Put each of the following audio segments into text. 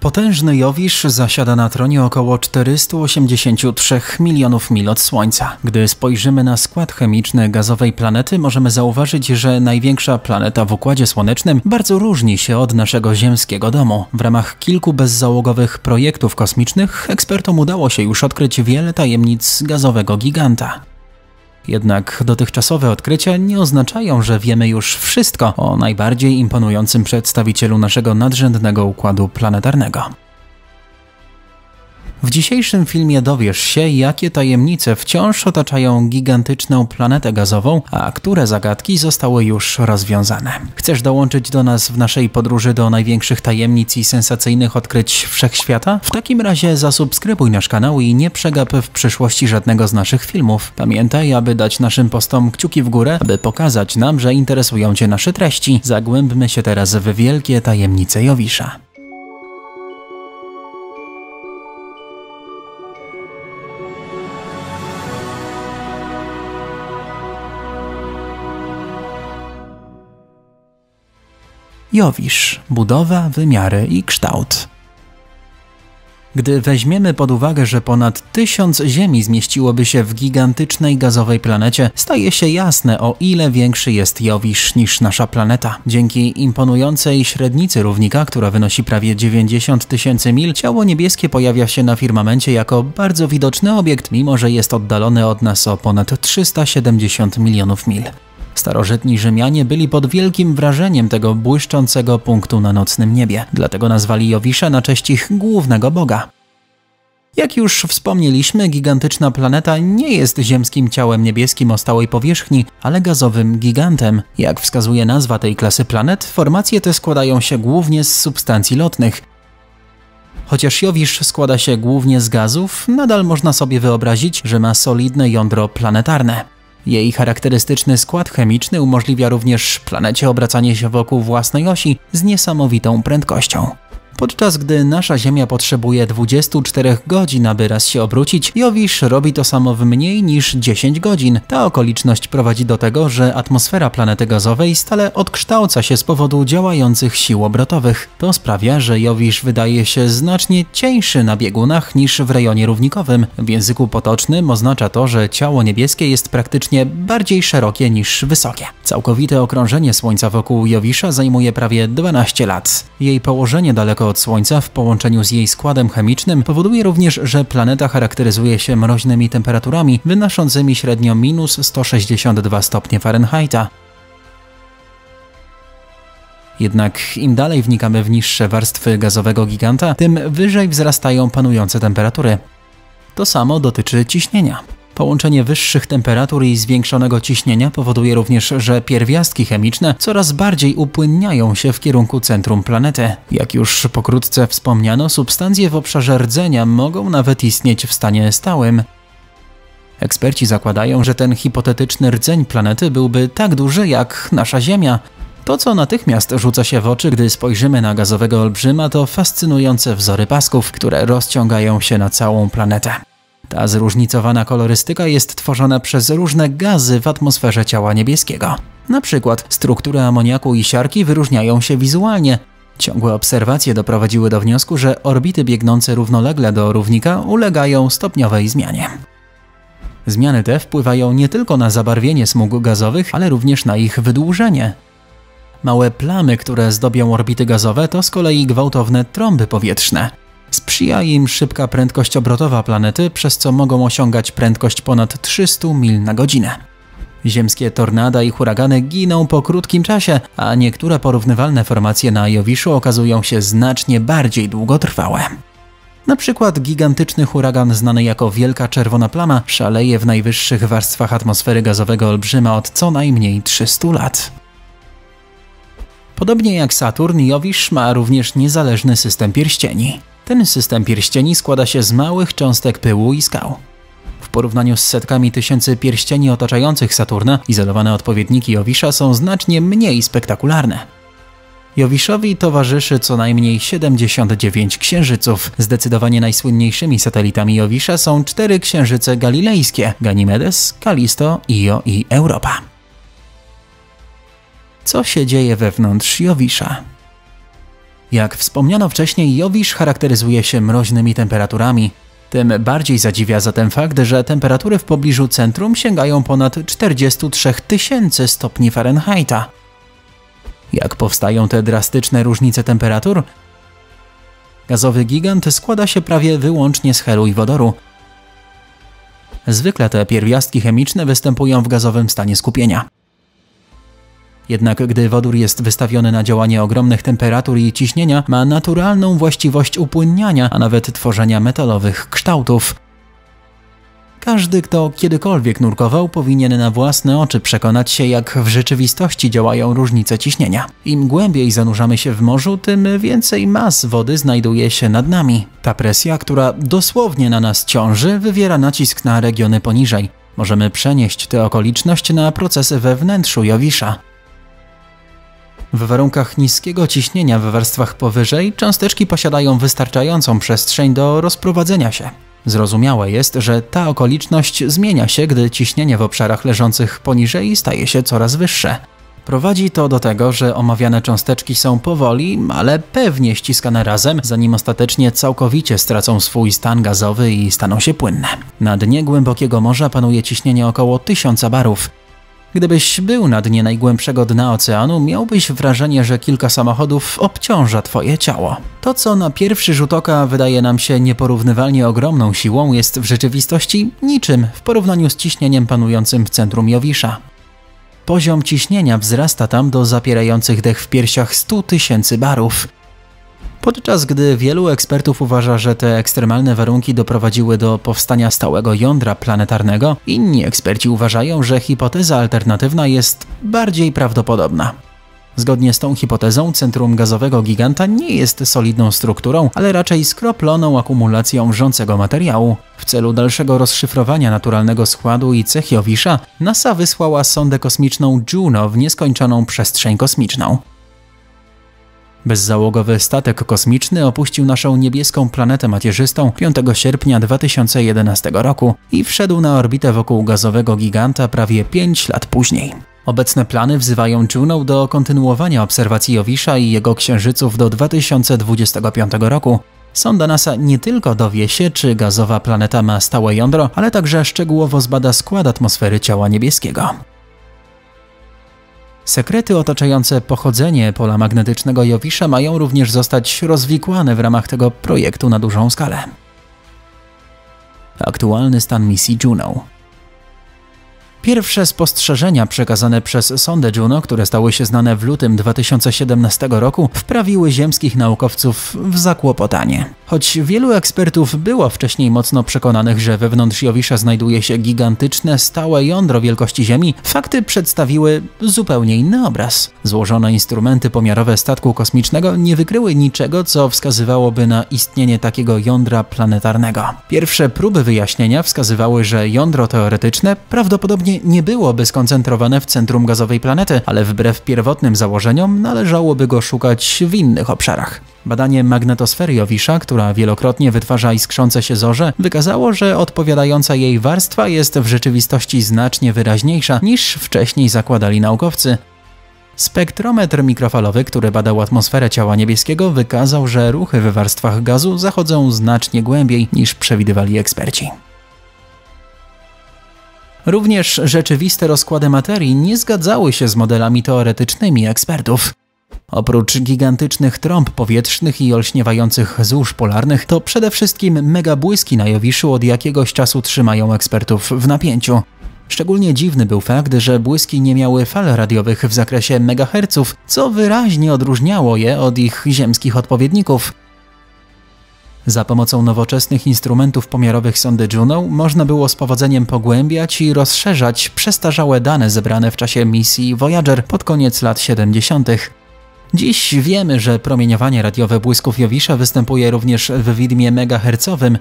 Potężny Jowisz zasiada na tronie około 483 milionów mil od Słońca. Gdy spojrzymy na skład chemiczny gazowej planety, możemy zauważyć, że największa planeta w Układzie Słonecznym bardzo różni się od naszego ziemskiego domu. W ramach kilku bezzałogowych projektów kosmicznych ekspertom udało się już odkryć wiele tajemnic gazowego giganta. Jednak dotychczasowe odkrycia nie oznaczają, że wiemy już wszystko o najbardziej imponującym przedstawicielu naszego nadrzędnego układu planetarnego. W dzisiejszym filmie dowiesz się, jakie tajemnice wciąż otaczają gigantyczną planetę gazową, a które zagadki zostały już rozwiązane. Chcesz dołączyć do nas w naszej podróży do największych tajemnic i sensacyjnych odkryć wszechświata? W takim razie zasubskrybuj nasz kanał i nie przegap w przyszłości żadnego z naszych filmów. Pamiętaj, aby dać naszym postom kciuki w górę, aby pokazać nam, że interesują Cię nasze treści. Zagłębmy się teraz w wielkie tajemnice Jowisza. Jowisz budowa, wymiary i kształt. Gdy weźmiemy pod uwagę, że ponad tysiąc Ziemi zmieściłoby się w gigantycznej gazowej planecie, staje się jasne, o ile większy jest Jowisz niż nasza planeta. Dzięki imponującej średnicy równika, która wynosi prawie 90 tysięcy mil, ciało niebieskie pojawia się na firmamencie jako bardzo widoczny obiekt, mimo że jest oddalony od nas o ponad 370 milionów mil. Starożytni Rzymianie byli pod wielkim wrażeniem tego błyszczącego punktu na nocnym niebie, dlatego nazwali Jowisza na cześć ich głównego boga. Jak już wspomnieliśmy, gigantyczna planeta nie jest ziemskim ciałem niebieskim o stałej powierzchni, ale gazowym gigantem. Jak wskazuje nazwa tej klasy planet, formacje te składają się głównie z substancji lotnych. Chociaż Jowisz składa się głównie z gazów, nadal można sobie wyobrazić, że ma solidne jądro planetarne. Jej charakterystyczny skład chemiczny umożliwia również planecie obracanie się wokół własnej osi z niesamowitą prędkością. Podczas gdy nasza Ziemia potrzebuje 24 godzin, aby raz się obrócić, Jowisz robi to samo w mniej niż 10 godzin. Ta okoliczność prowadzi do tego, że atmosfera planety gazowej stale odkształca się z powodu działających sił obrotowych. To sprawia, że Jowisz wydaje się znacznie cieńszy na biegunach niż w rejonie równikowym. W języku potocznym oznacza to, że ciało niebieskie jest praktycznie bardziej szerokie niż wysokie. Całkowite okrążenie Słońca wokół Jowisza zajmuje prawie 12 lat. Jej położenie daleko od Słońca w połączeniu z jej składem chemicznym powoduje również, że planeta charakteryzuje się mroźnymi temperaturami wynoszącymi średnio minus 162 stopnie Fahrenheita. Jednak im dalej wnikamy w niższe warstwy gazowego giganta, tym wyżej wzrastają panujące temperatury. To samo dotyczy ciśnienia. Połączenie wyższych temperatur i zwiększonego ciśnienia powoduje również, że pierwiastki chemiczne coraz bardziej upłynniają się w kierunku centrum planety. Jak już pokrótce wspomniano, substancje w obszarze rdzenia mogą nawet istnieć w stanie stałym. Eksperci zakładają, że ten hipotetyczny rdzeń planety byłby tak duży jak nasza Ziemia. To, co natychmiast rzuca się w oczy, gdy spojrzymy na gazowego olbrzyma, to fascynujące wzory pasków, które rozciągają się na całą planetę. Ta zróżnicowana kolorystyka jest tworzona przez różne gazy w atmosferze ciała niebieskiego. Na przykład struktury amoniaku i siarki wyróżniają się wizualnie. Ciągłe obserwacje doprowadziły do wniosku, że orbity biegnące równolegle do równika ulegają stopniowej zmianie. Zmiany te wpływają nie tylko na zabarwienie smug gazowych, ale również na ich wydłużenie. Małe plamy, które zdobią orbity gazowe, to z kolei gwałtowne trąby powietrzne. Sprzyja im szybka prędkość obrotowa planety, przez co mogą osiągać prędkość ponad 300 mil na godzinę. Ziemskie tornada i huragany giną po krótkim czasie, a niektóre porównywalne formacje na Jowiszu okazują się znacznie bardziej długotrwałe. Na przykład gigantyczny huragan znany jako Wielka Czerwona Plama szaleje w najwyższych warstwach atmosfery gazowego olbrzyma od co najmniej 300 lat. Podobnie jak Saturn, Jowisz ma również niezależny system pierścieni. Ten system pierścieni składa się z małych cząstek pyłu i skał. W porównaniu z setkami tysięcy pierścieni otaczających Saturna, izolowane odpowiedniki Jowisza są znacznie mniej spektakularne. Jowiszowi towarzyszy co najmniej 79 księżyców. Zdecydowanie najsłynniejszymi satelitami Jowisza są cztery księżyce galilejskie: Ganymedes, Kalisto, Io i Europa. Co się dzieje wewnątrz Jowisza? Jak wspomniano wcześniej, Jowisz charakteryzuje się mroźnymi temperaturami. Tym bardziej zadziwia zatem fakt, że temperatury w pobliżu centrum sięgają ponad 43 tysięcy stopni Fahrenheita. Jak powstają te drastyczne różnice temperatur? Gazowy gigant składa się prawie wyłącznie z helu i wodoru. Zwykle te pierwiastki chemiczne występują w gazowym stanie skupienia. Jednak gdy wodór jest wystawiony na działanie ogromnych temperatur i ciśnienia, ma naturalną właściwość upłynniania, a nawet tworzenia metalowych kształtów. Każdy, kto kiedykolwiek nurkował, powinien na własne oczy przekonać się, jak w rzeczywistości działają różnice ciśnienia. Im głębiej zanurzamy się w morzu, tym więcej mas wody znajduje się nad nami. Ta presja, która dosłownie na nas ciąży, wywiera nacisk na regiony poniżej. Możemy przenieść tę okoliczność na procesy we wnętrzu Jowisza. W warunkach niskiego ciśnienia w warstwach powyżej cząsteczki posiadają wystarczającą przestrzeń do rozprowadzenia się. Zrozumiałe jest, że ta okoliczność zmienia się, gdy ciśnienie w obszarach leżących poniżej staje się coraz wyższe. Prowadzi to do tego, że omawiane cząsteczki są powoli, ale pewnie ściskane razem, zanim ostatecznie całkowicie stracą swój stan gazowy i staną się płynne. Na dnie głębokiego morza panuje ciśnienie około 1000 barów. Gdybyś był na dnie najgłębszego dna oceanu, miałbyś wrażenie, że kilka samochodów obciąża twoje ciało. To, co na pierwszy rzut oka wydaje nam się nieporównywalnie ogromną siłą, jest w rzeczywistości niczym w porównaniu z ciśnieniem panującym w centrum Jowisza. Poziom ciśnienia wzrasta tam do zapierających dech w piersiach 100 tysięcy barów. Podczas gdy wielu ekspertów uważa, że te ekstremalne warunki doprowadziły do powstania stałego jądra planetarnego, inni eksperci uważają, że hipoteza alternatywna jest bardziej prawdopodobna. Zgodnie z tą hipotezą, centrum gazowego giganta nie jest solidną strukturą, ale raczej skroploną akumulacją wrzącego materiału. W celu dalszego rozszyfrowania naturalnego składu i cech Jowisza, NASA wysłała sondę kosmiczną Juno w nieskończoną przestrzeń kosmiczną. Bezzałogowy statek kosmiczny opuścił naszą niebieską planetę macierzystą 5 sierpnia 2011 roku i wszedł na orbitę wokół gazowego giganta prawie 5 lat później. Obecne plany wzywają Juno do kontynuowania obserwacji Jowisza i jego księżyców do 2025 roku. Sonda NASA nie tylko dowie się, czy gazowa planeta ma stałe jądro, ale także szczegółowo zbada skład atmosfery ciała niebieskiego. Sekrety otaczające pochodzenie pola magnetycznego Jowisza mają również zostać rozwikłane w ramach tego projektu na dużą skalę. Aktualny stan misji Juno Pierwsze spostrzeżenia przekazane przez sondę Juno, które stały się znane w lutym 2017 roku, wprawiły ziemskich naukowców w zakłopotanie. Choć wielu ekspertów było wcześniej mocno przekonanych, że wewnątrz Jowisza znajduje się gigantyczne, stałe jądro wielkości Ziemi, fakty przedstawiły zupełnie inny obraz. Złożone instrumenty pomiarowe statku kosmicznego nie wykryły niczego, co wskazywałoby na istnienie takiego jądra planetarnego. Pierwsze próby wyjaśnienia wskazywały, że jądro teoretyczne prawdopodobnie nie byłoby skoncentrowane w centrum gazowej planety, ale wbrew pierwotnym założeniom należałoby go szukać w innych obszarach. Badanie magnetosfery Jowisza, która wielokrotnie wytwarza iskrzące się zorze, wykazało, że odpowiadająca jej warstwa jest w rzeczywistości znacznie wyraźniejsza niż wcześniej zakładali naukowcy. Spektrometr mikrofalowy, który badał atmosferę ciała niebieskiego, wykazał, że ruchy w warstwach gazu zachodzą znacznie głębiej niż przewidywali eksperci. Również rzeczywiste rozkłady materii nie zgadzały się z modelami teoretycznymi ekspertów. Oprócz gigantycznych trąb powietrznych i olśniewających złóż polarnych, to przede wszystkim megabłyski na Jowiszu od jakiegoś czasu trzymają ekspertów w napięciu. Szczególnie dziwny był fakt, że błyski nie miały fal radiowych w zakresie megaherców, co wyraźnie odróżniało je od ich ziemskich odpowiedników. Za pomocą nowoczesnych instrumentów pomiarowych sondy Juno można było z powodzeniem pogłębiać i rozszerzać przestarzałe dane zebrane w czasie misji Voyager pod koniec lat 70. Dziś wiemy, że promieniowanie radiowe błysków Jowisza występuje również w widmie megahercowym,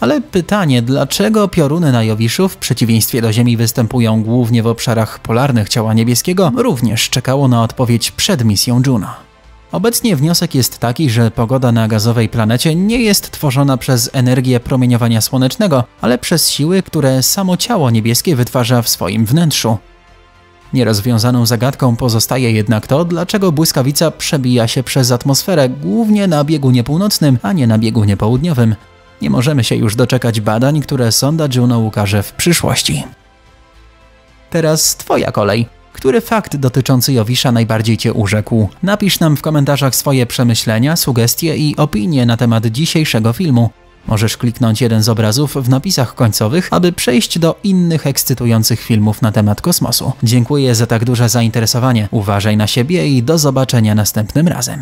ale pytanie, dlaczego pioruny na Jowiszu w przeciwieństwie do Ziemi występują głównie w obszarach polarnych ciała niebieskiego, również czekało na odpowiedź przed misją Juno. Obecnie wniosek jest taki, że pogoda na gazowej planecie nie jest tworzona przez energię promieniowania słonecznego, ale przez siły, które samo ciało niebieskie wytwarza w swoim wnętrzu. Nierozwiązaną zagadką pozostaje jednak to, dlaczego błyskawica przebija się przez atmosferę głównie na biegunie północnym, a nie na biegunie południowym. Nie możemy się już doczekać badań, które sonda Juno ukaże w przyszłości. Teraz Twoja kolej. Który fakt dotyczący Jowisza najbardziej Cię urzekł? Napisz nam w komentarzach swoje przemyślenia, sugestie i opinie na temat dzisiejszego filmu. Możesz kliknąć jeden z obrazów w napisach końcowych, aby przejść do innych ekscytujących filmów na temat kosmosu. Dziękuję za tak duże zainteresowanie. Uważaj na siebie i do zobaczenia następnym razem.